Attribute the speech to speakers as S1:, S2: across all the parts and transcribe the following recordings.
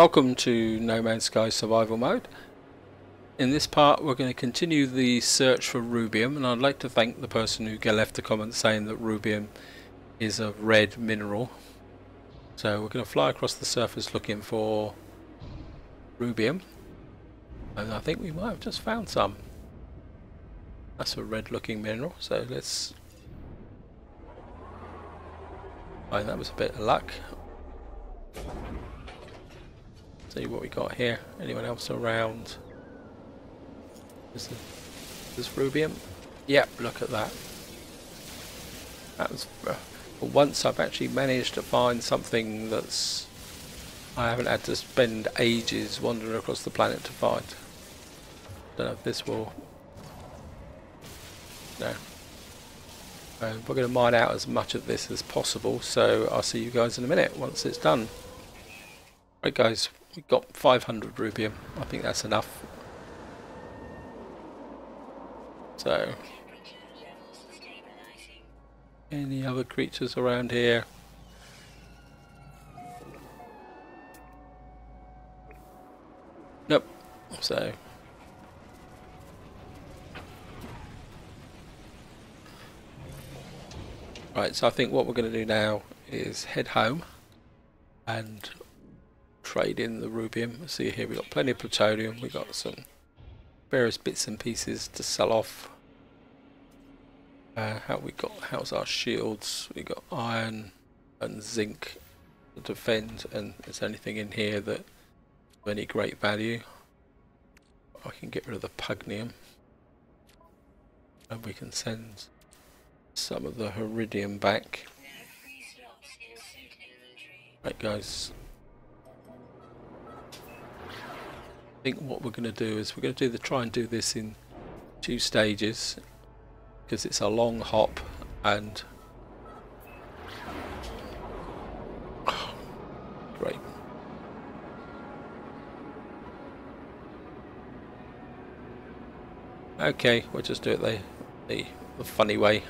S1: Welcome to No Man's Sky Survival Mode. In this part we're going to continue the search for rubeum and I'd like to thank the person who left a comment saying that rubeum is a red mineral. So we're going to fly across the surface looking for rubeum and I think we might have just found some. That's a red looking mineral so let's... Oh, that was a bit of luck. See what we got here. Anyone else around? Is this rubeum? Yep, look at that. That was uh, once I've actually managed to find something that's I haven't had to spend ages wandering across the planet to find. Don't know if this will. No. Uh, we're going to mine out as much of this as possible, so I'll see you guys in a minute once it's done. Right guys, We've got 500 rubeum. I think that's enough. So, any other creatures around here? Nope. So, right. So I think what we're going to do now is head home and trade in the rubeum. See here we've got plenty of plutonium, we've got some various bits and pieces to sell off. Uh, how we got how's our shields? We got iron and zinc to defend and is anything in here that of any great value? I can get rid of the pugneum and we can send some of the heridium back. Right guys, I think what we're going to do is we're going to do the try and do this in two stages because it's a long hop and great. Okay we'll just do it the, the, the funny way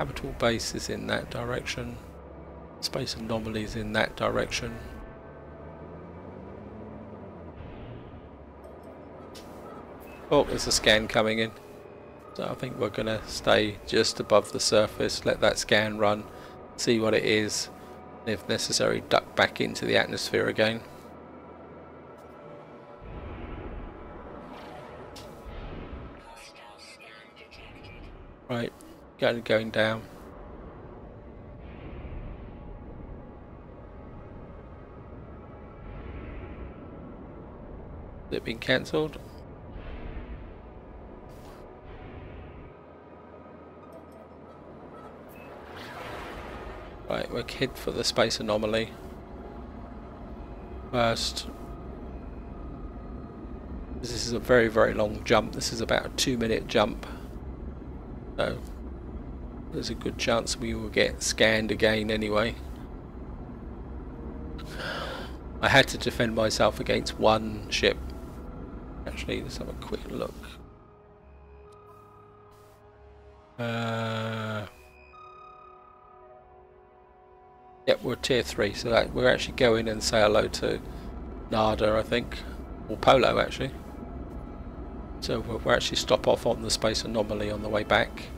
S1: Habitable base is in that direction. Space anomalies in that direction. Oh, there's a scan coming in. So I think we're going to stay just above the surface, let that scan run, see what it is, and if necessary duck back into the atmosphere again. Right, going down. Has it been cancelled? Right, we're hit for the space anomaly. First. This is a very, very long jump. This is about a two minute jump. So there's a good chance we will get scanned again anyway. I had to defend myself against one ship. Actually, let's have a quick look. Uh, yep, we're tier 3, so that, we're actually going and say hello to Nada, I think. Or Polo, actually. So we'll actually stop off on the space anomaly on the way back.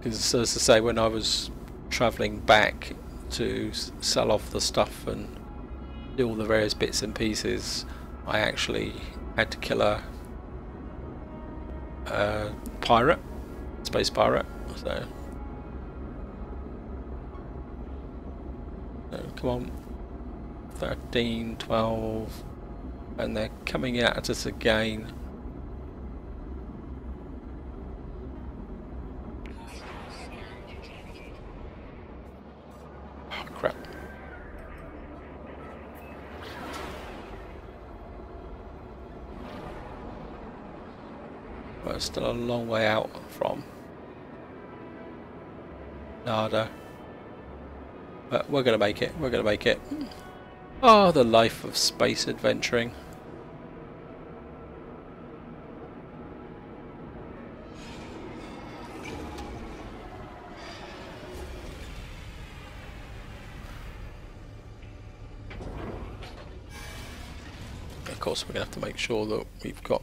S1: Because as I say, when I was travelling back to sell off the stuff and do all the various bits and pieces, I actually had to kill a, a pirate, space pirate. So, so come on, 13, 12, and they're coming at us again. Still a long way out from Nada. But we're going to make it. We're going to make it. Oh, the life of space adventuring. Of course, we're going to have to make sure that we've got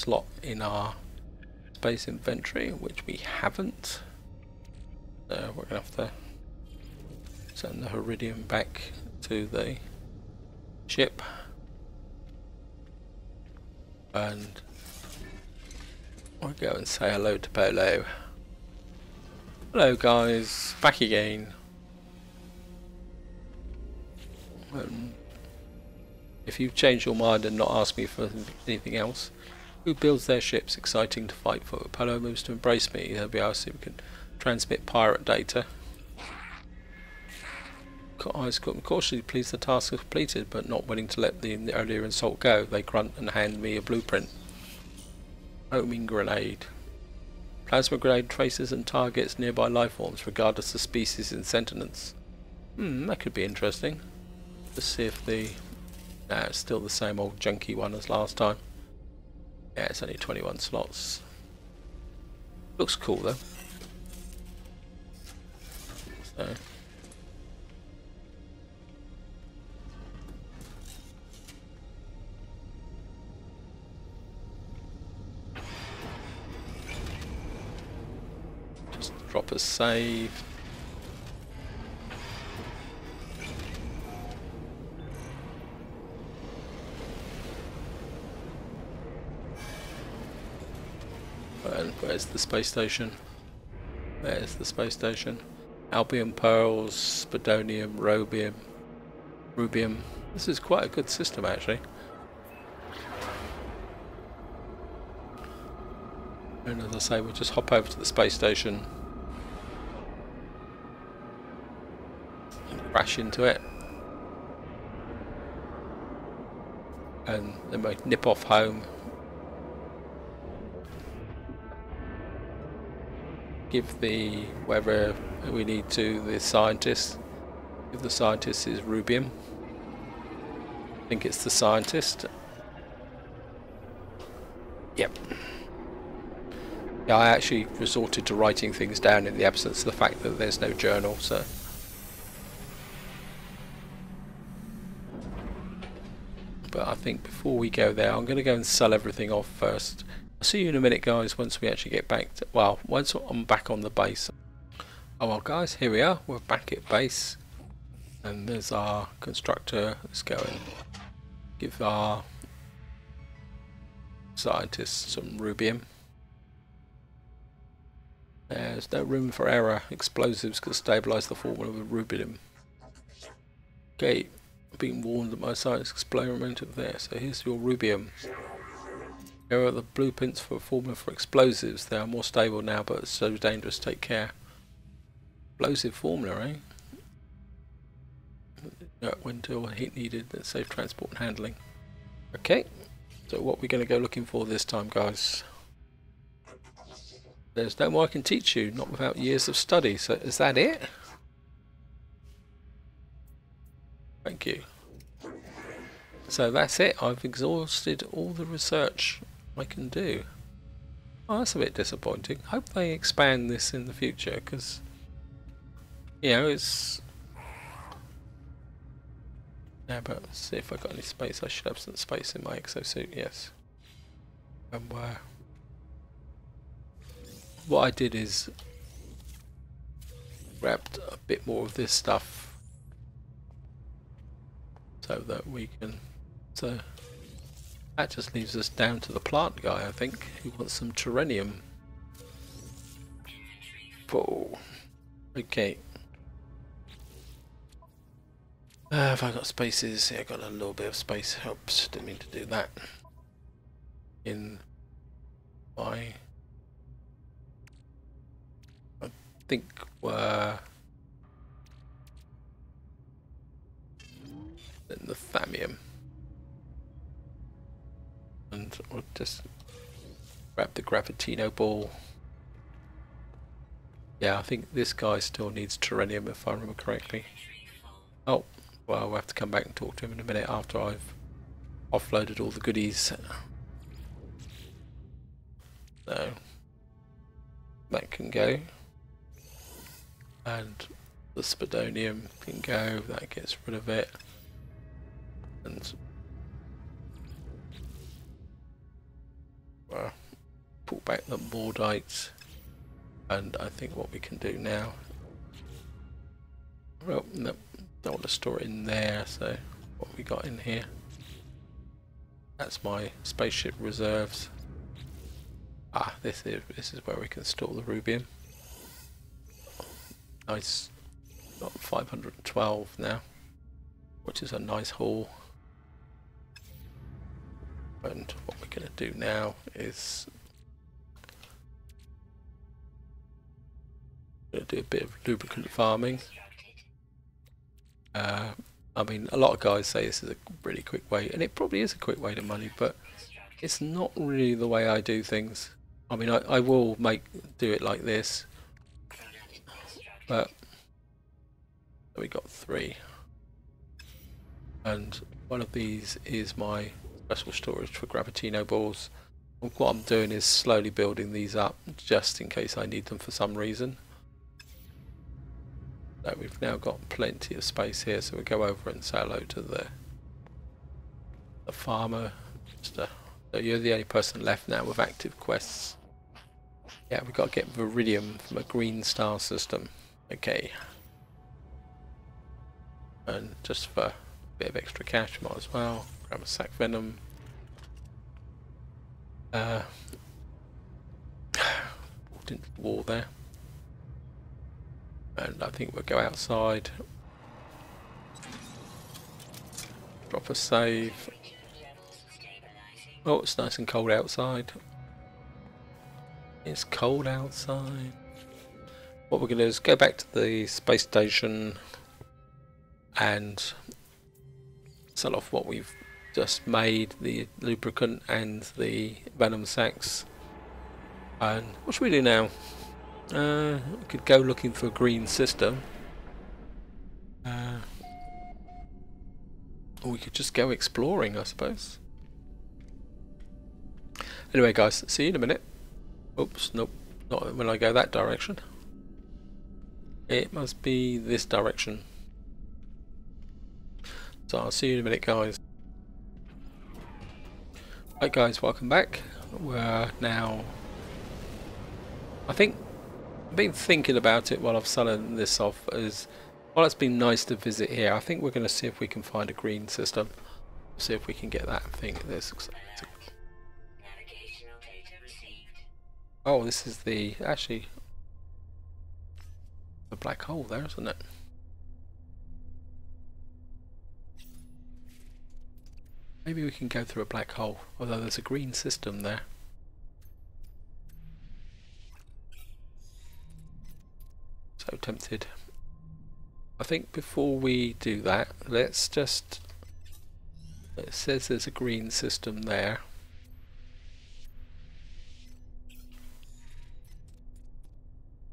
S1: slot in our space inventory, which we haven't. So we're going to have to send the Heridium back to the ship and we'll go and say hello to Polo. Hello guys, back again. Um, if you've changed your mind and not asked me for anything else, who builds their ships exciting to fight for? Polo moves to embrace me. He'll be if we can transmit pirate data. I was cautiously pleased the task was completed, but not willing to let the, the earlier insult go. They grunt and hand me a blueprint. Homing grenade. Plasma grenade traces and targets nearby life forms, regardless of species and sentience. Hmm, that could be interesting. Let's see if the... Nah, it's still the same old junky one as last time. Yeah, it's only 21 slots. Looks cool though. So... Drop a save. The space station? There's the space station. Albumen pearls, Spadonium, Robium, Rubeum. This is quite a good system actually. And as I say, we'll just hop over to the space station, crash into it and then we nip off home give the whatever we need to the scientist If the scientist is rubeum I think it's the scientist. Yep. Yeah I actually resorted to writing things down in the absence of the fact that there's no journal so. But I think before we go there I'm going to go and sell everything off first. I'll see you in a minute guys once we actually get back to, well once I'm back on the base. Oh well guys here we are, we're back at base and there's our constructor, let's go and give our scientists some rubeum. There's no room for error, explosives can stabilise the formula with rubidium. Okay, I've been warned that my science experiment of there. So here's your rubeum. Here are the blueprints for a formula for explosives. They are more stable now, but so dangerous. Take care. Explosive formula, eh? when to heat needed, safe transport and handling. Okay, so what we're going to go looking for this time, guys? There's no more I can teach you, not without years of study. So is that it? Thank you. So that's it. I've exhausted all the research I can do. Oh, that's a bit disappointing. Hope they expand this in the future because, you know, it's. Yeah, but see if I got any space. I should have some space in my exosuit. Yes. And uh, what I did is grabbed a bit more of this stuff so that we can so that just leaves us down to the plant guy I think who wants some terrenium Whoa. okay uh, have I got spaces? Yeah, I got a little bit of space. Oops, didn't mean to do that. In my, I think we're in the Thamium. And we'll just grab the Gravitino ball. Yeah, I think this guy still needs Terrenium if I remember correctly. Oh, Well, we'll have to come back and talk to him in a minute after I've offloaded all the goodies. So, that can go. And the spadonium can go, that gets rid of it. And well, pull back the mordites. And I think what we can do now well, no, don't want to store it in there, so what we got in here? That's my spaceship reserves. Ah, this is this is where we can store the rubeum. Nice, got 512 now, which is a nice haul. And what going to do now is do a bit of lubricant farming. Uh, I mean, a lot of guys say this is a really quick way, and it probably is a quick way to money, but it's not really the way I do things. I mean, I, I will make do it like this, but we got three, and one of these is my special storage for Gravitino balls. what I'm doing is slowly building these up, just in case I need them for some reason. So we've now got plenty of space here, so we'll go over and say hello to the, the farmer. Uh, so you're the only person left now with active quests. Yeah, we've got to get Viridium from a green star system. Okay. And just for a bit of extra cash, might as well grab a sack venom. Uh, the wall there. And I think we'll go outside. Drop a save. Oh it's nice and cold outside. It's cold outside. What we're going to do is go back to the space station and sell off what we've just made the lubricant and the venom sacs and what should we do now uh, we could go looking for a green system. Uh, or we could just go exploring, I suppose. Anyway, guys, see you in a minute. Oops, nope, not when I go that direction. It must be this direction. So I'll see you in a minute, guys. Right, guys, welcome back. We're now, I think I've been thinking about it while I've selling this off as well it's been nice to visit here I think we're going to see if we can find a green system. See if we can get that thing this oh this is the actually the black hole there isn't it maybe we can go through a black hole although there's a green system there So tempted. I think before we do that, let's just... It says there's a green system there.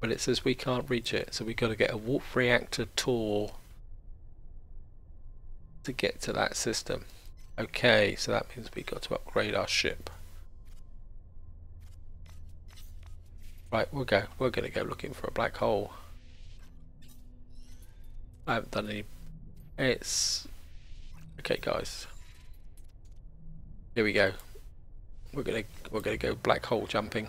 S1: But it says we can't reach it, so we've got to get a warp reactor Tau to get to that system. Okay, so that means we've got to upgrade our ship. Right, we'll go. We're going to go looking for a black hole. I haven't done any. It's okay, guys. Here we go. We're gonna we're gonna go black hole jumping.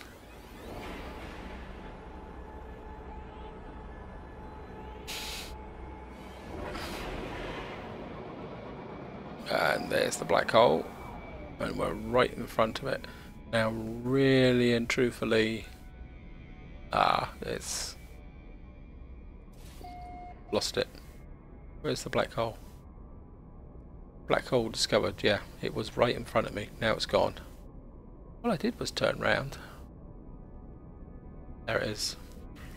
S1: There's the black hole. And we're right in front of it. Now really and truthfully ah it's lost it. Where's the black hole? Black hole discovered, yeah. It was right in front of me. Now it's gone. All I did was turn round. There it is.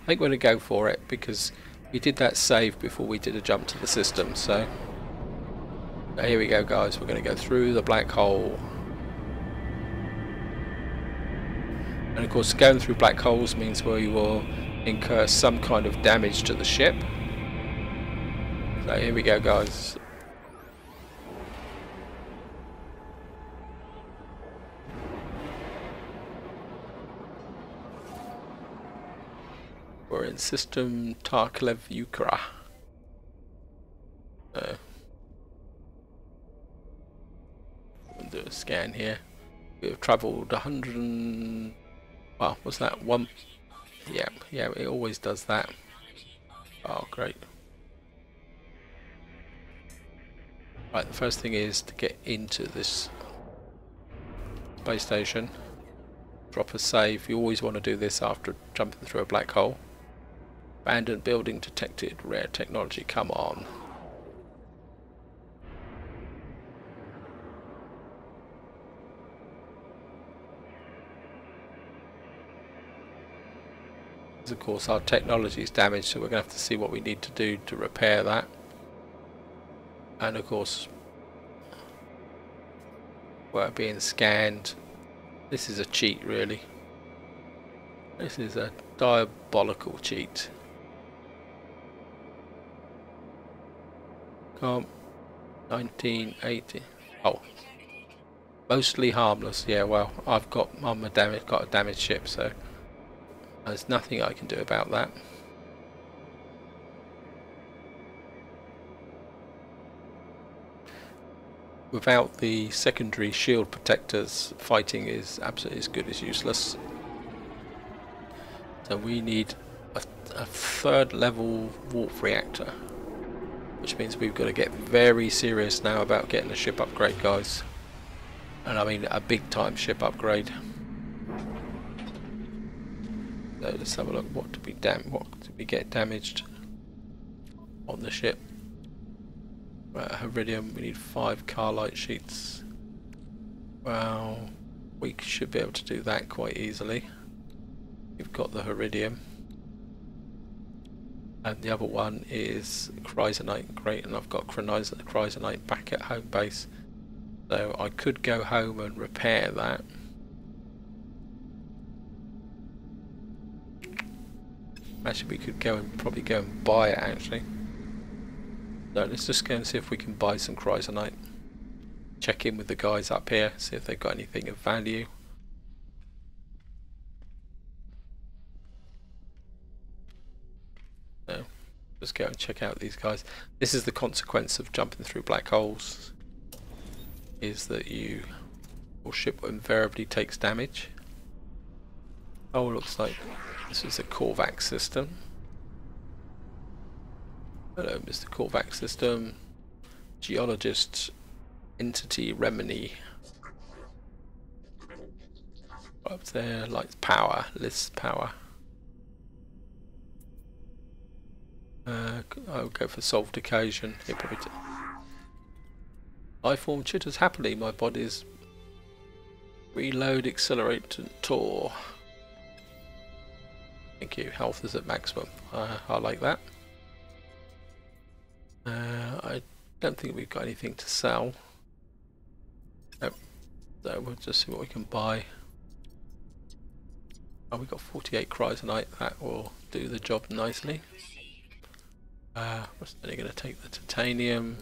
S1: I think we're going to go for it because we did that save before we did a jump to the system, so... Here we go guys, we're going to go through the black hole. And of course going through black holes means we will incur some kind of damage to the ship. So here we go guys. We're in system Tarklev Ukra. Uh, do a scan here. We've travelled 100 and... Well, what's that? One... Yeah, yeah, it always does that. Oh, great. Right, the first thing is to get into this space station. Drop a save. You always want to do this after jumping through a black hole. Abandoned building detected. Rare technology. Come on. Of course our technology is damaged so we're going to have to see what we need to do to repair that. And of course we're being scanned. This is a cheat really. This is a diabolical cheat. Come 1980. Oh. Mostly harmless. Yeah, well, I've got I'm a damage got a damaged ship, so there's nothing I can do about that. Without the secondary shield protectors, fighting is absolutely as good as useless. So we need a, a third level warp reactor. Which means we've got to get very serious now about getting a ship upgrade guys. And I mean a big time ship upgrade. So let's have a look. What did we dam? What did we get damaged on the ship? Uh, right, Heridium. We need five Carlite sheets. Well, we should be able to do that quite easily. We've got the Heridium. And the other one is Chrysonite. Great, and I've got Chrysonite back at home base. So I could go home and repair that. Actually, we could go and probably go and buy it actually. No, let's just go and see if we can buy some chrysonite. Check in with the guys up here, see if they've got anything of value. No. Let's go and check out these guys. This is the consequence of jumping through black holes, is that you, your ship invariably takes damage. Oh, looks like this is the Korvax system. Hello, Mr. Korvax system. Geologist entity Remini. Up there, lights power, list power. Uh, I'll go for solved occasion. Here, probably I form chitters happily. My body's reload, accelerate, and tour. Thank you. Health is at maximum. Uh, I like that. Uh, I don't think we've got anything to sell. Nope. So we'll just see what we can buy. Oh, we've got 48 chrysonite. That will do the job nicely. Uh, we're only going to take the titanium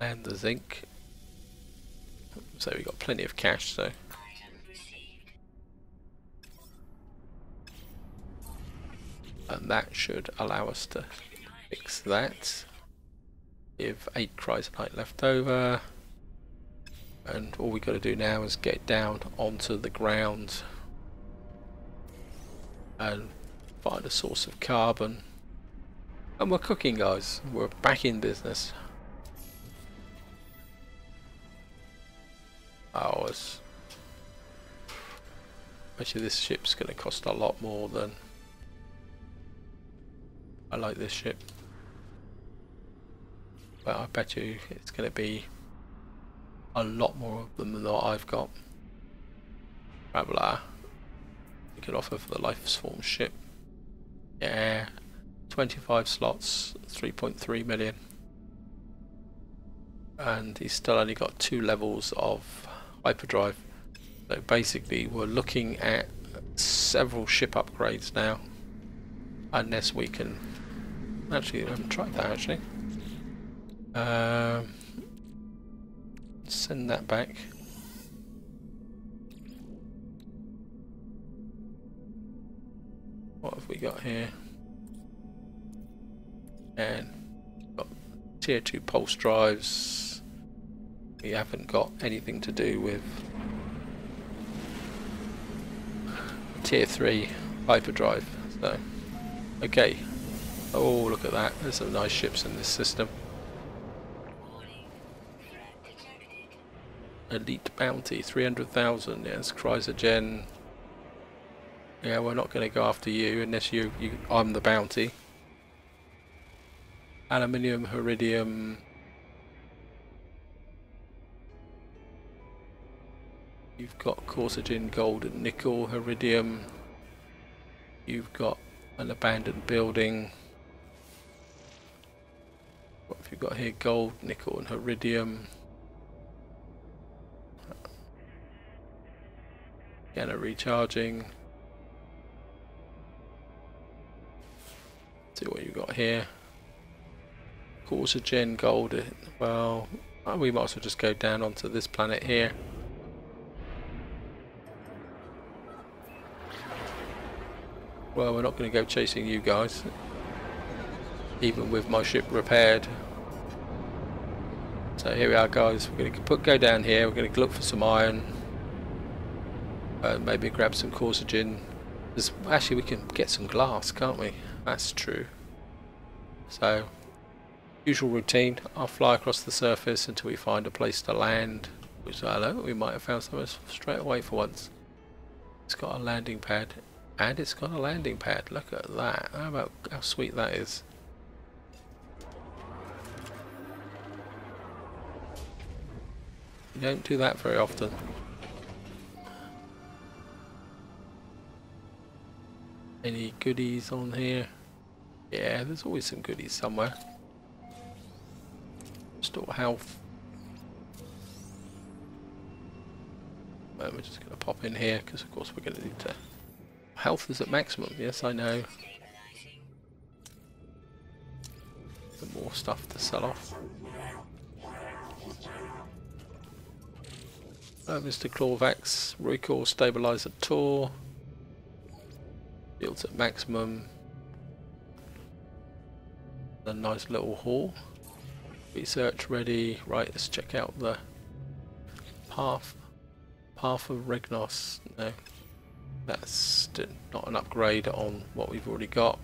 S1: and the zinc. So we've got plenty of cash, so and that should allow us to fix that. Give 8 chrysonite left over. And all we got to do now is get down onto the ground. And find a source of carbon. And we're cooking guys. We're back in business. It's actually this ship's going to cost a lot more than I like this ship. But I bet you it's going to be a lot more of them than what I've got. Traveller. We could offer for the life form ship. Yeah. 25 slots, 3.3 million. And he's still only got two levels of hyperdrive. So basically we're looking at several ship upgrades now. Unless we can Actually, I haven't tried that actually. Um, send that back. What have we got here? And got tier 2 pulse drives. We haven't got anything to do with tier 3 hyperdrive. So, okay. Oh, look at that. There's some nice ships in this system. Elite Bounty, 300,000. Yes, Chrysogene. Yeah, we're not going to go after you unless you, you I'm the bounty. Aluminium, Heridium. You've got Corsagin, Gold and Nickel, Heridium. You've got an abandoned building. You got here? Gold, Nickel and Heridium. Again, recharging. See what you got here. Corsagen gold. Eh, well, uh, we might as well just go down onto this planet here. Well, we're not going to go chasing you guys. Even with my ship repaired. So here we are guys, we're going to put, go down here, we're going to look for some iron. Uh, maybe grab some Corsagen. actually we can get some glass, can't we? That's true. So, usual routine, I'll fly across the surface until we find a place to land. Which, hello, we might have found something straight away for once. It's got a landing pad. And it's got a landing pad. Look at that. How about how sweet that is. You don't do that very often. Any goodies on here? Yeah, there's always some goodies somewhere. Store health. Well, we're just going to pop in here because of course we're going to need to... Health is at maximum, yes I know. Some more stuff to sell off. Uh, Mr. Korvax, recoil stabilizer Tau. Yields at maximum. A nice little haul. Research ready. Right, let's check out the path. Path of Regnos. No, that's not an upgrade on what we've already got.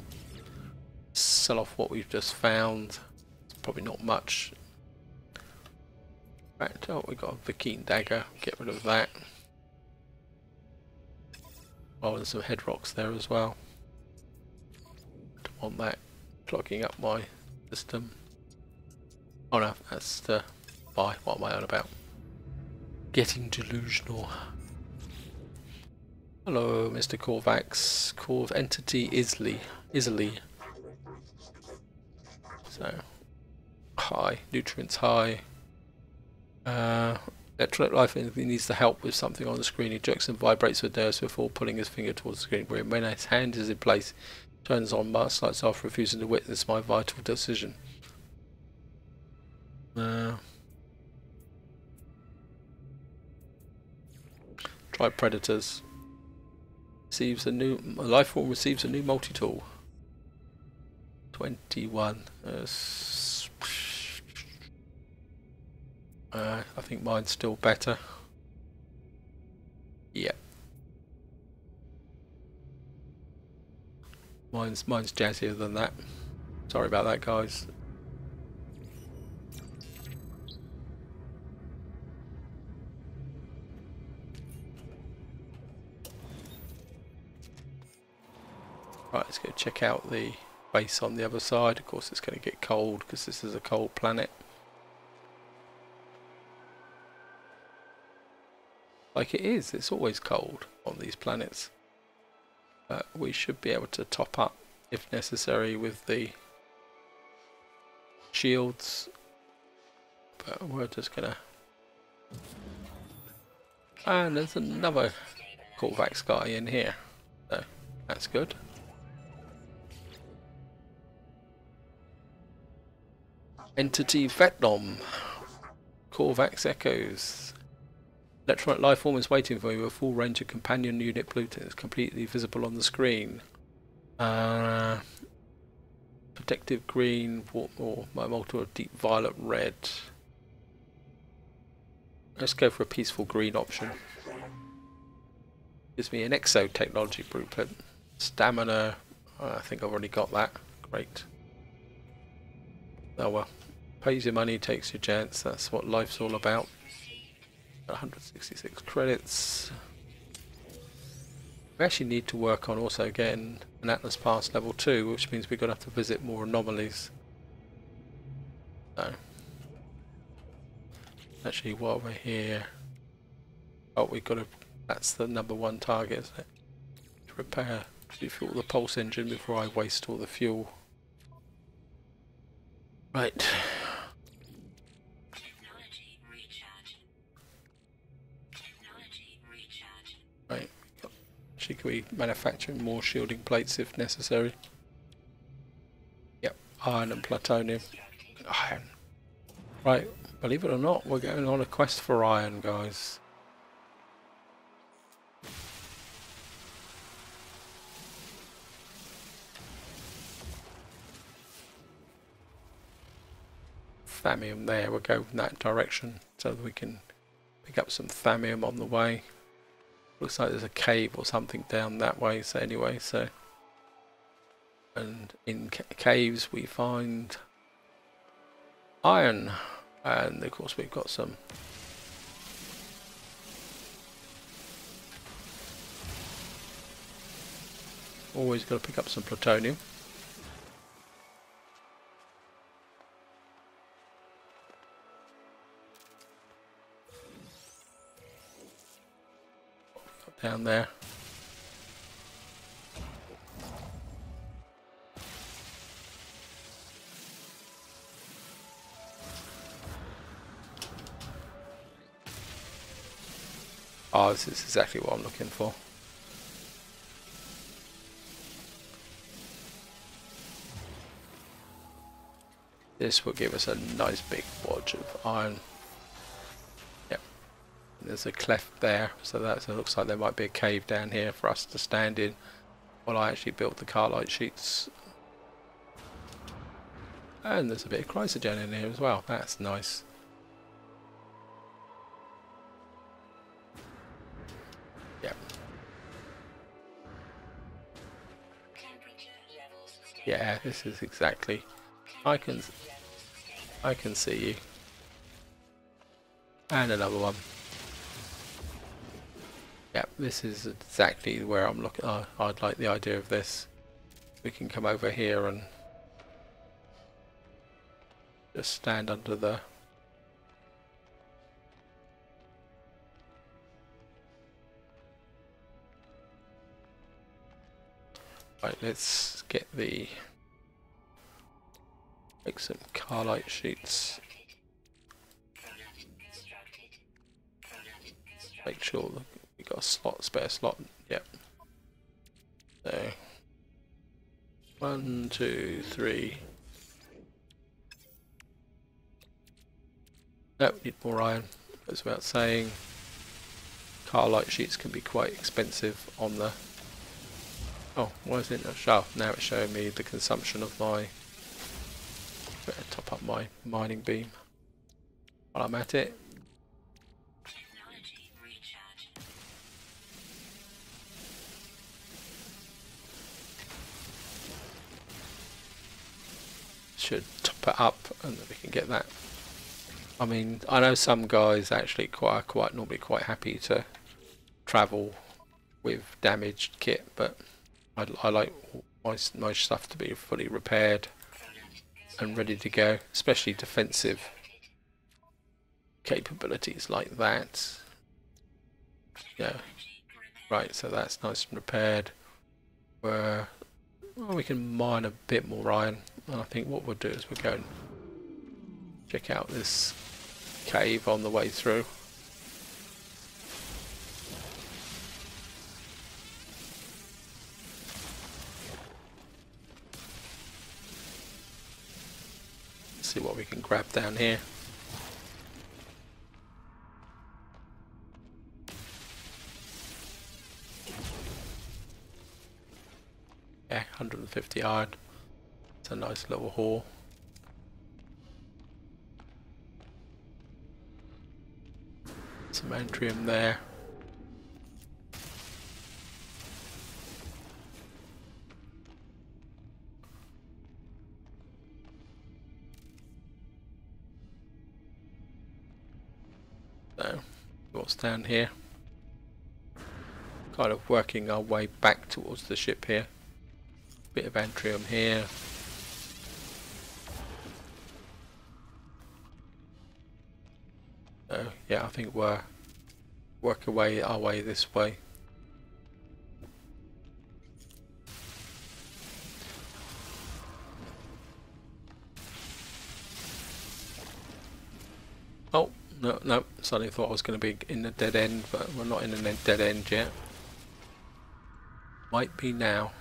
S1: Sell off what we've just found. It's probably not much. Oh, we got a Vy'keen dagger. Get rid of that. Oh, there's some head rocks there as well. Don't want that clogging up my system. Oh no, that's the buy. What am I on about? Getting delusional. Hello, Mr. Korvax. Corv Entity Isley. Isley. So, high. Nutrients high. Uh, life needs the help with something on the screen. He jerks and vibrates with nerves before pulling his finger towards the screen. Where When his hand is in place, turns on mask lights off, refusing to witness my vital decision. Uh, try predators. Receives a new a life form receives a new multi tool. Twenty one. Uh, uh, I think mine's still better. Yeah. Mine's mine's jazzier than that. Sorry about that, guys. Right, let's go check out the base on the other side. Of course, it's going to get cold because this is a cold planet. Like it is. It's always cold on these planets. But we should be able to top up if necessary with the shields. But we're just gonna... And there's another Korvax guy in here. So that's good. Entity Vietnam. Corvax Echoes. Electronic life form is waiting for you. A full range of companion unit blueprints completely visible on the screen. Uh, protective green or my multi deep violet red. Let's go for a peaceful green option. Gives me an exo technology blueprint. Stamina, I think I've already got that. Great. Oh well. Pays your money, takes your chance. That's what life's all about. 166 credits. We actually need to work on also getting an Atlas Pass level 2, which means we're going to have to visit more anomalies. So, actually while we're here, oh we've got to, that's the number one target, isn't it? To repair, refuel the pulse engine before I waste all the fuel. Right. Actually, can we manufacture more shielding plates if necessary? Yep, iron and plutonium. Iron. Right, believe it or not, we're going on a quest for iron, guys. Thamium there, we'll go in that direction so that we can pick up some thamium on the way. Looks like there's a cave or something down that way, so anyway, so... And in ca caves we find iron, and of course we've got some Always got to pick up some plutonium. Down there. Oh, this is exactly what I'm looking for. This will give us a nice big wodge of iron. There's a cleft there, so that so looks like there might be a cave down here for us to stand in while I actually build the carlite sheets. And there's a bit of chrysogen in here as well, that's nice. Yeah, this is exactly. I can I can see you. And another one. This is exactly where I'm looking. Oh, I'd like the idea of this. We can come over here and just stand under the Right, let's get the make some carlite sheets. Make sure got a slot, spare slot. Yep. So one, two, three. No, need more iron. As about saying, carlite sheets can be quite expensive on the. Oh, why is it not show? Now it's showing me the consumption of my. Better top up my mining beam while I'm at it. Should top it up and we can get that. I mean, I know some guys actually quite quite normally quite happy to travel with damaged kit, but I, I like my, my stuff to be fully repaired and ready to go, especially defensive capabilities like that. Yeah, right, so that's nice and repaired. Where well, we can mine a bit more iron And I think what we'll do is we'll go and check out this cave on the way through. See what we can grab down here. 150 iron. It's a nice little haul. Some antrium there. So, what's down here? Kind of working our way back towards the ship here. Bit of antrium here. So, yeah, I think we're work away our way this way. Oh, no, no, suddenly thought I was going to be in a dead end, but we're not in a dead end yet. Might be now.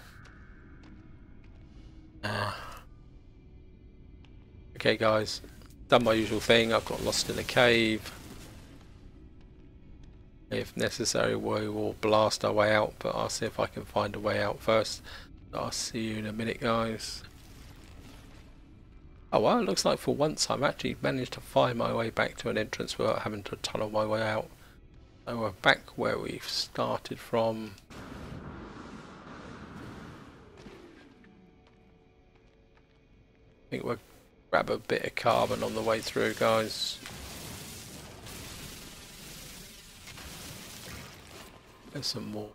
S1: Okay guys, done my usual thing, I've got lost in a cave. If necessary we will blast our way out, but I'll see if I can find a way out first. I'll see you in a minute guys. Oh well, it looks like for once I've actually managed to find my way back to an entrance without having to tunnel my way out. So we're back where we started from. I think we'll grab a bit of carbon on the way through guys. There's some more.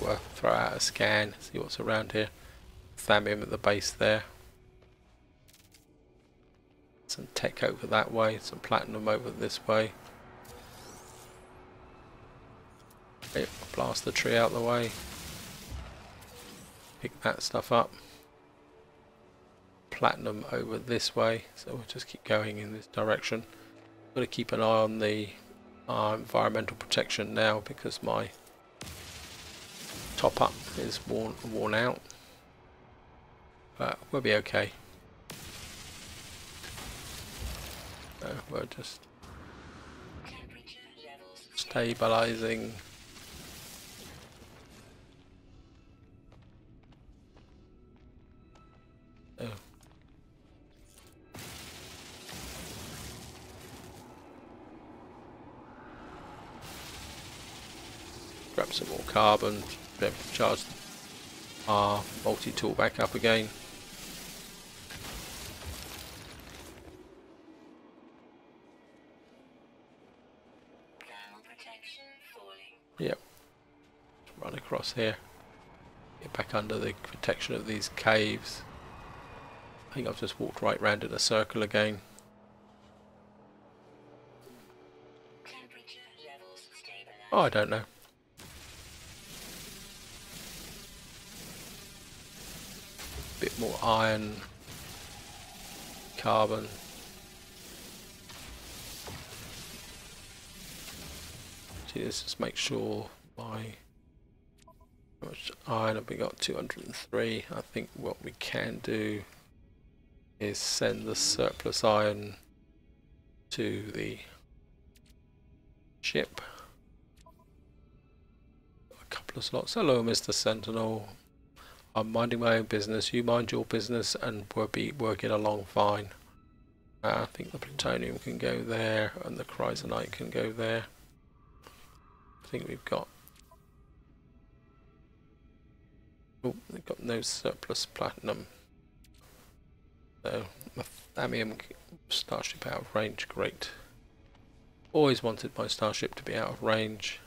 S1: We'll throw out a scan, see what's around here thamium at the base there. Some tech over that way, some platinum over this way. Okay, blast the tree out the way. Pick that stuff up. Platinum over this way, so we'll just keep going in this direction. Got to keep an eye on the uh, environmental protection now because my top up is worn worn out but we'll be okay. So we're just stabilizing. Oh. Grab some more carbon, be able to charge our multi-tool back up again. Yep. Run across here. Get back under the protection of these caves. I think I've just walked right round in a circle again. Oh, I don't know. More iron, carbon. let's just make sure my how much iron have we got 203 I think what we can do is send the surplus iron to the ship a couple of slots hello Mr. Sentinel I'm minding my own business you mind your business and we'll be working along fine uh, I think the plutonium can go there and the chrysonite can go there I think we've got. Oh, we've got no surplus platinum. So, Thamium starship out of range, great. Always wanted my starship to be out of range.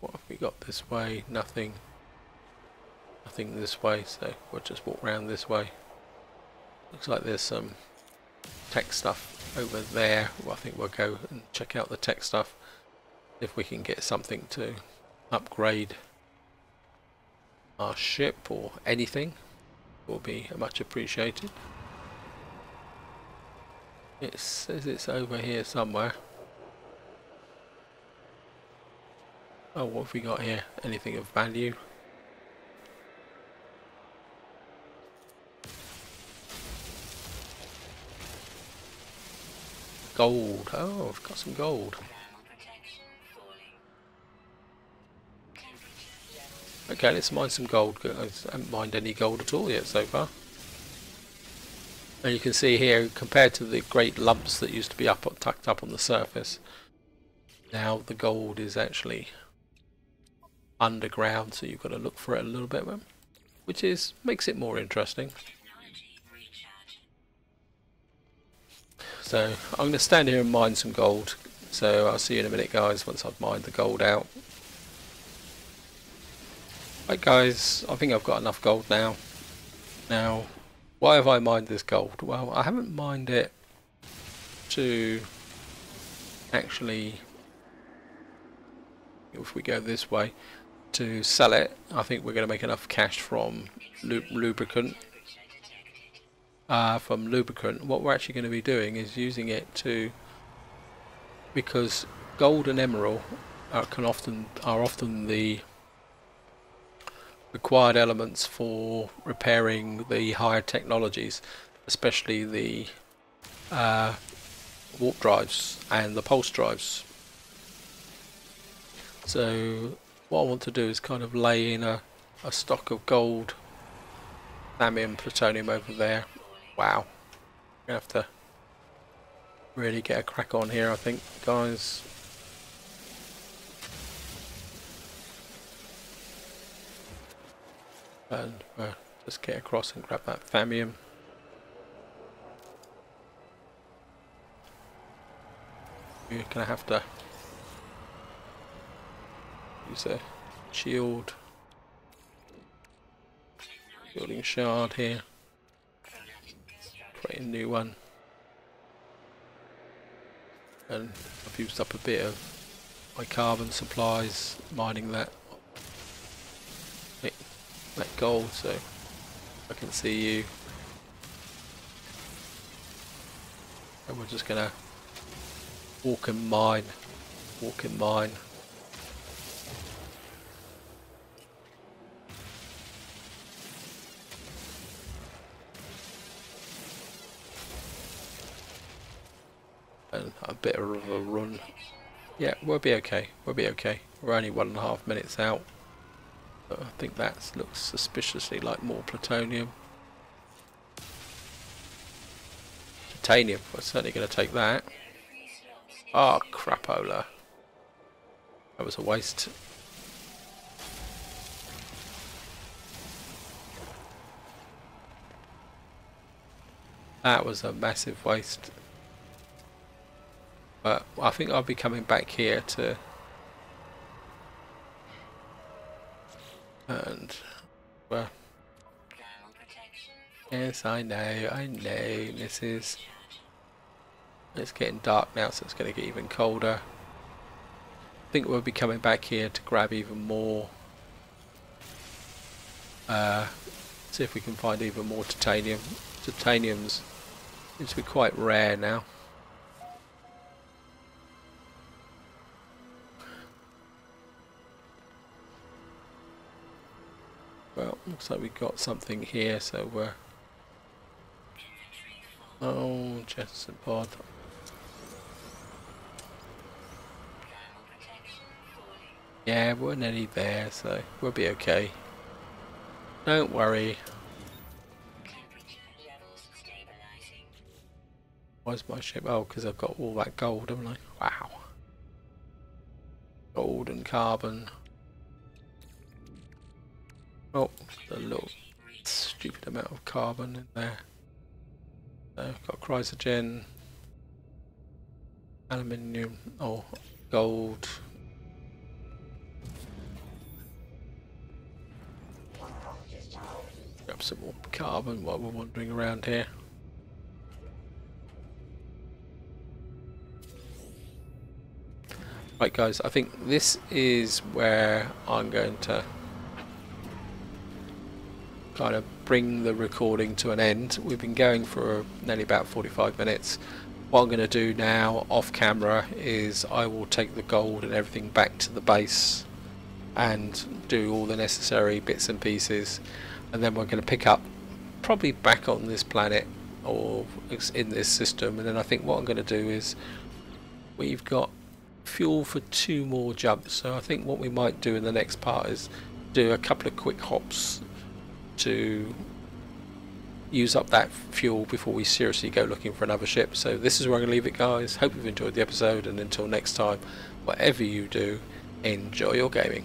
S1: What have we got this way? Nothing. Nothing this way, so we'll just walk around this way. Looks like there's some tech stuff over there. Well, I think we'll go and check out the tech stuff if we can get something to upgrade our ship or anything will be much appreciated. It says it's over here somewhere. Oh, what have we got here? Anything of value? Gold. Oh, I've got some gold. Okay, let's mine some gold. I haven't mined any gold at all yet so far. And you can see here, compared to the great lumps that used to be up tucked up on the surface, now the gold is actually underground, so you've got to look for it a little bit, which is makes it more interesting. So I'm going to stand here and mine some gold. So I'll see you in a minute, guys, once I've mined the gold out. Right, guys, I think I've got enough gold now. Now, why have I mined this gold? Well, I haven't mined it to actually, if we go this way, to sell it. I think we're going to make enough cash from lubricant. Uh, from lubricant, what we're actually going to be doing is using it to, because gold and Emeril are, can often are often the required elements for repairing the higher technologies, especially the uh, warp drives and the pulse drives. So what I want to do is kind of lay in a, a stock of gold, thamium, plutonium over there. Wow. Going to have to really get a crack on here I think guys. and uh, just get across and grab that Thamium. You're gonna have to use a shield building shard here. A new one. And I've used up a bit of my carbon supplies mining that that gold so I can see you. And we're just gonna walk and mine, walk and mine. Yeah, we'll be okay. We'll be okay. We're only one and a half minutes out. I think that looks suspiciously like more plutonium. Titanium, we're certainly going to take that. Oh, crapola. That was a waste. That was a massive waste. But I think I'll be coming back here to And, well, yes, I know, I know, this is... It's getting dark now, so it's going to get even colder. I think we'll be coming back here to grab even more. Uh, see if we can find even more titanium. Titanium's seems to be quite rare now. Well, looks like we've got something here, so we're... Oh, jettison pod. Yeah, we're nearly there, so we'll be okay. Don't worry. Why's my ship? Oh, because I've got all that gold, haven't I? Wow. Gold and carbon. Oh, a little stupid amount of carbon in there. So got chrysonite, aluminium, oh, gold. Grab some more carbon while we're wandering around here. Right guys, I think this is where I'm going to kind of bring the recording to an end. We've been going for nearly about 45 minutes. What I'm going to do now off camera is I will take the gold and everything back to the base and do all the necessary bits and pieces and then we're going to pick up probably back on this planet or in this system and then I think what I'm going to do is we've got fuel for two more jumps so I think what we might do in the next part is do a couple of quick hops to use up that fuel before we seriously go looking for another ship. So this is where I'm going to leave it guys. Hope you've enjoyed the episode and until next time, whatever you do, enjoy your gaming.